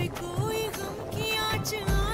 पे कोई गम की आँच आ